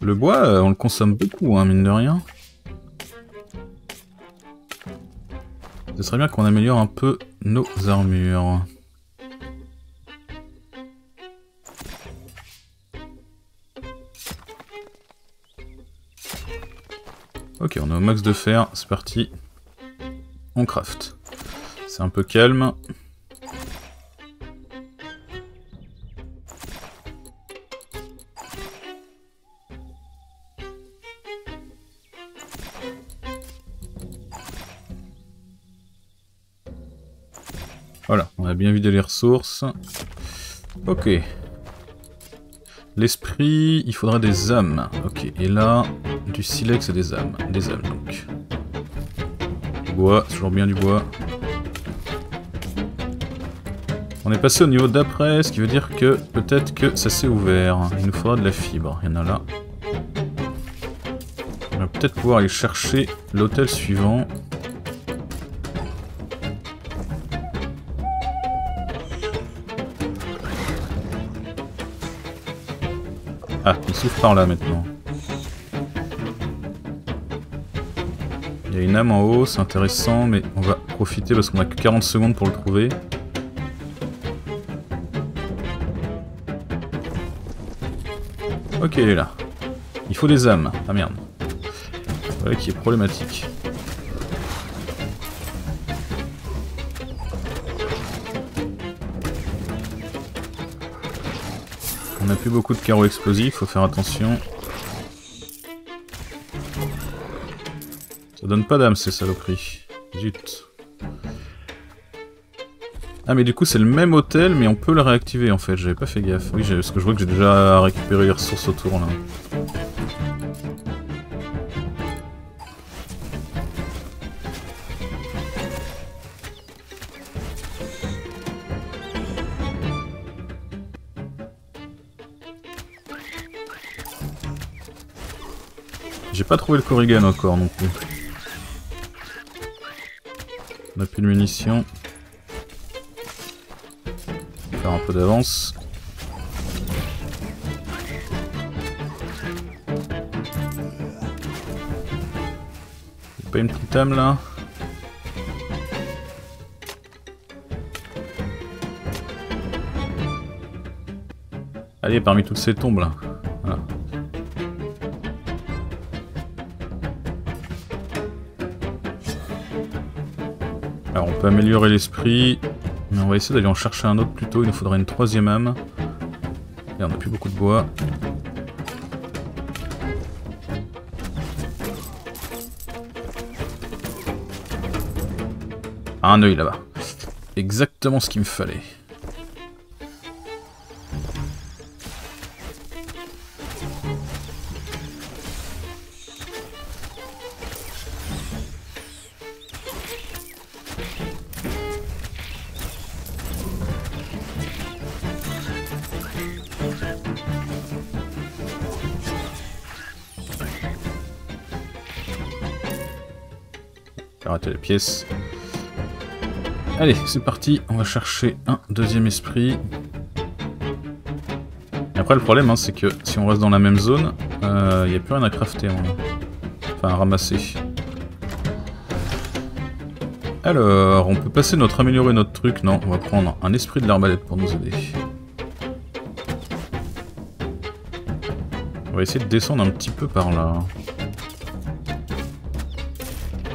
Le bois, euh, on le consomme beaucoup, hein, mine de rien. Ce serait bien qu'on améliore un peu nos armures. Ok, on est au max de fer, c'est parti. On craft. C'est un peu calme. Voilà, on a bien vidé les ressources. Ok. L'esprit, il faudra des âmes. Ok, et là, du silex et des âmes. Des âmes, donc. Bois, toujours bien du bois. On est passé au niveau d'après, ce qui veut dire que peut-être que ça s'est ouvert. Il nous faudra de la fibre, il y en a là. On va peut-être pouvoir aller chercher l'hôtel suivant. Ah, il s'ouvre par là maintenant. Il y a une âme en haut, c'est intéressant, mais on va profiter parce qu'on a que 40 secondes pour le trouver. Est là. Il faut des âmes. Ah merde. Voilà qui est problématique. On n'a plus beaucoup de carreaux explosifs, faut faire attention. Ça donne pas d'âme ces saloperies. Zut. Ah mais du coup c'est le même hôtel mais on peut le réactiver en fait, j'avais pas fait gaffe. Oui parce que je vois que j'ai déjà récupéré les ressources autour là. J'ai pas trouvé le Corrigan encore non plus. On a plus de munitions. D'avance. Pas une petite âme là Allez, parmi toutes ces tombes là. Alors on peut améliorer l'esprit, on va essayer d'aller en chercher un autre plutôt, il nous faudra une troisième âme. Et on n'a plus beaucoup de bois. Ah, un œil là-bas. Exactement ce qu'il me fallait. Pièces. Allez, c'est parti, on va chercher un deuxième esprit. Et après, le problème, hein, c'est que si on reste dans la même zone, il euh, n'y a plus rien à crafter. Hein. Enfin, à ramasser. Alors, on peut passer notre améliorer notre truc. Non, on va prendre un esprit de l'arbalète pour nous aider. On va essayer de descendre un petit peu par là.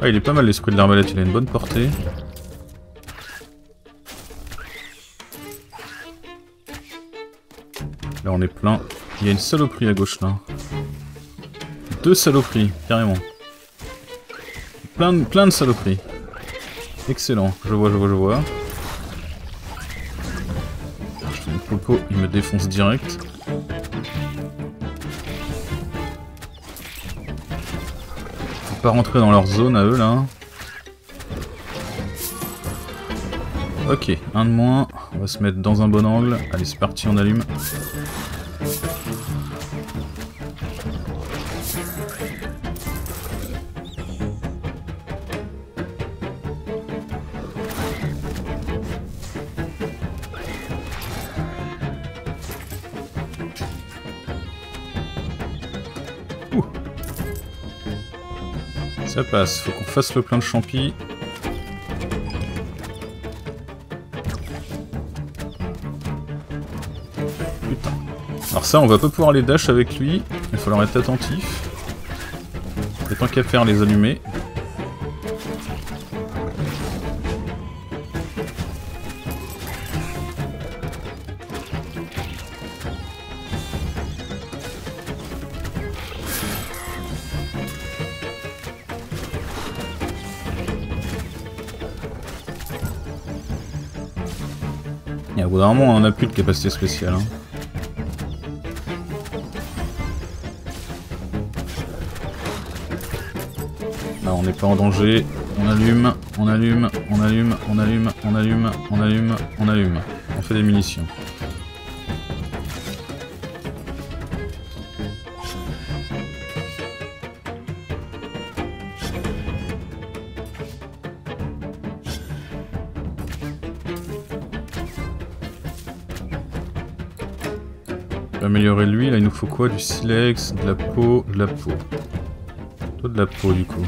Ah, il est pas mal l'esprit de l'arbalète, il a une bonne portée. Là on est plein. Il y a une saloperie à gauche là. Deux saloperies, carrément. Plein de, saloperies. Excellent, je vois, je vois, je vois. Je fais une popo, il me défonce direct. Pas rentrer dans leur zone à eux là. Ok, un de moins. On va se mettre dans un bon angle. Allez, c'est parti, on allume. Faut qu'on fasse le plein de champis. Putain. Alors ça, on va pas pouvoir les dash avec lui. Il va falloir être attentif. Et tant qu'à faire, les allumer. On a plus de capacité spéciale. Hein. Là, on n'est pas en danger. On allume, on allume, on allume, on allume, on allume, on allume, on allume. On fait des munitions. Améliorer lui, là il nous faut quoi? Du silex, de la peau, de la peau. Toi de la peau du coup.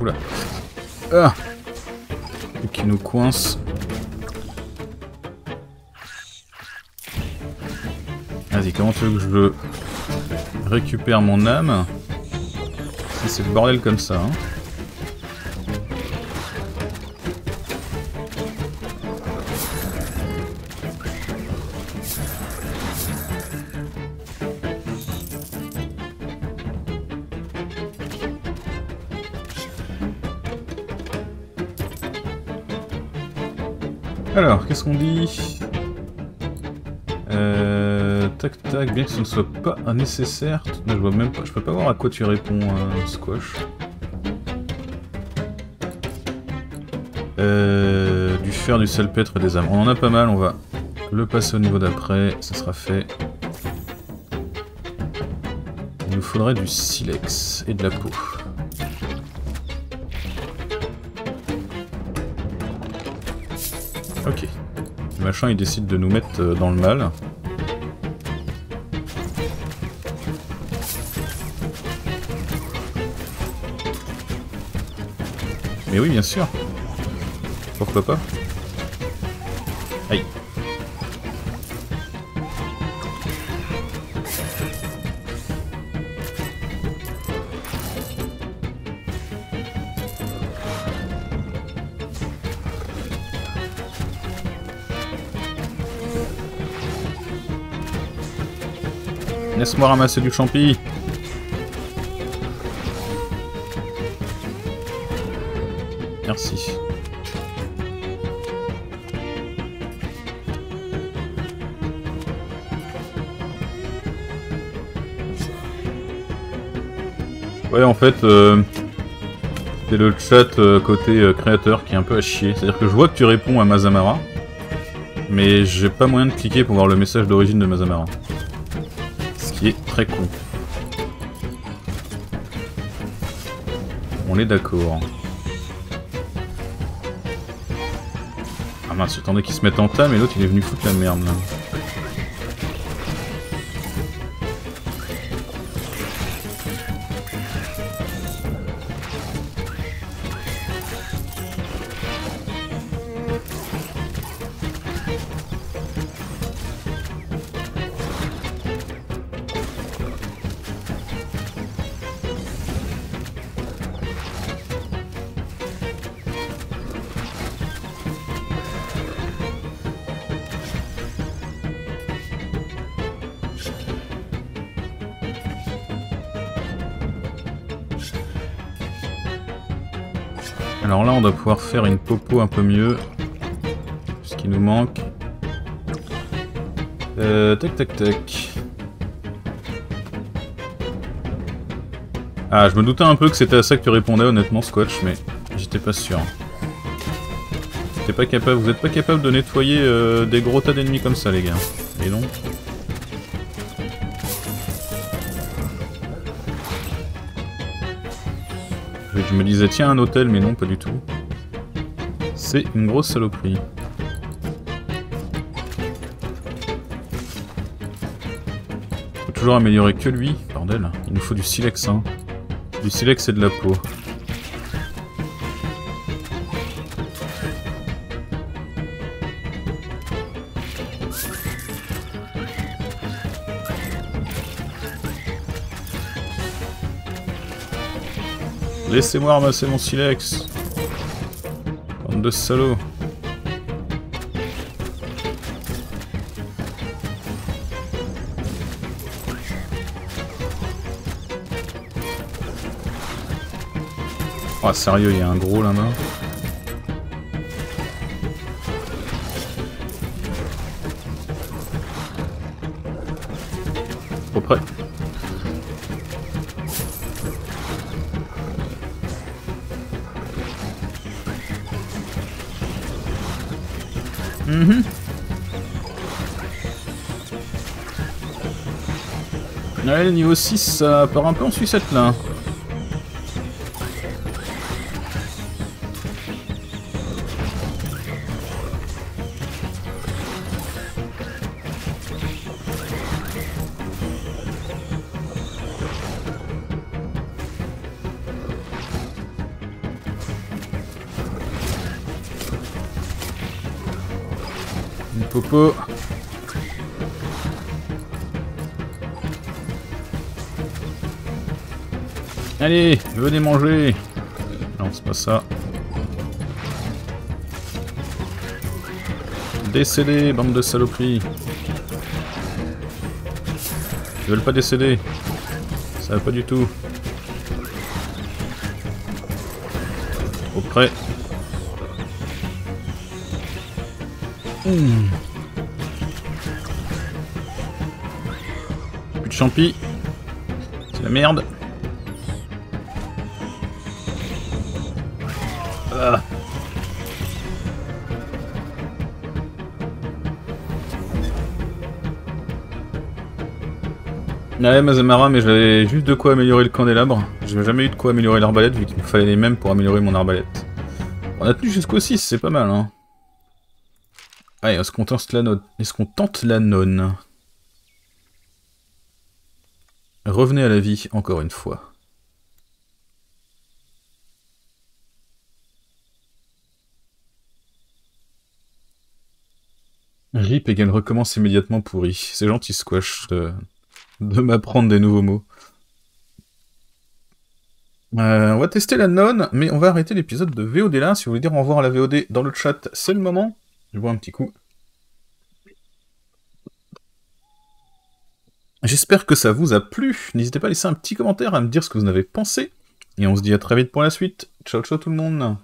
Oula. Ah Et qui nous coince. Vas-y, comment tu veux que je récupère mon âme? C'est le bordel comme ça, hein. Bien que ce ne soit pas nécessaire. je vois même pas, je peux pas voir à quoi tu réponds, euh, Squash. Euh, du fer, du salpêtre et des âmes. On en a pas mal, on va le passer au niveau d'après, ça sera fait. Il nous faudrait du silex et de la peau. Ok. Le machin il décide de nous mettre euh, dans le mal. Mais oui, bien sûr. Pourquoi pas? Aïe. Laisse-moi ramasser du champi. En fait, euh, c'est le chat euh, côté euh, créateur qui est un peu à chier. C'est-à-dire que je vois que tu réponds à Mazamara, mais j'ai pas moyen de cliquer pour voir le message d'origine de Mazamara qui est très con. On est d'accord. Ah mince, j'attendais qu'il se mette en tas, mais l'autre il est venu foutre la merde là. Un peu mieux. Ce qui nous manque. Euh, tac tac tac. Ah, je me doutais un peu que c'était à ça que tu répondais, honnêtement, Squatch, mais j'étais pas sûr. vous êtes pas capable de nettoyer euh, des gros tas d'ennemis comme ça, les gars. Et non Je me disais, tiens, un hôtel, mais non, pas du tout. C'est une grosse saloperie. Faut toujours améliorer que lui. Bordel, il nous faut du silex, hein. Du silex et de la peau. Laissez-moi ramasser mon silex. De. Oh sérieux, il y a un gros là-bas. Niveau 6, ça part un peu en sucette là. Popo. Allez, venez manger. Non, c'est pas ça. Décédez, bande de saloperies. Ils veulent pas décéder. Ça va pas du tout. Auprès. Mmh. champi. C'est la merde. Ouais, Mazamara, mais j'avais juste de quoi améliorer le candélabre. J'ai jamais eu de quoi améliorer l'arbalète, vu qu'il me fallait les mêmes pour améliorer mon arbalète. On a tenu jusqu'au 6, c'est pas mal, hein. Allez, est-ce qu'on tente la Est-ce qu'on tente la nonne? Revenez à la vie encore une fois. RIP égale recommence immédiatement pourri. C'est gentil Squash de, m'apprendre des nouveaux mots. Euh, on va tester la nonne, mais on va arrêter l'épisode de VOD là. Si vous voulez dire au revoir à la VOD dans le chat, c'est le moment. Je bois un petit coup. J'espère que ça vous a plu. N'hésitez pas à laisser un petit commentaire, à me dire ce que vous en avez pensé. Et on se dit à très vite pour la suite. Ciao ciao tout le monde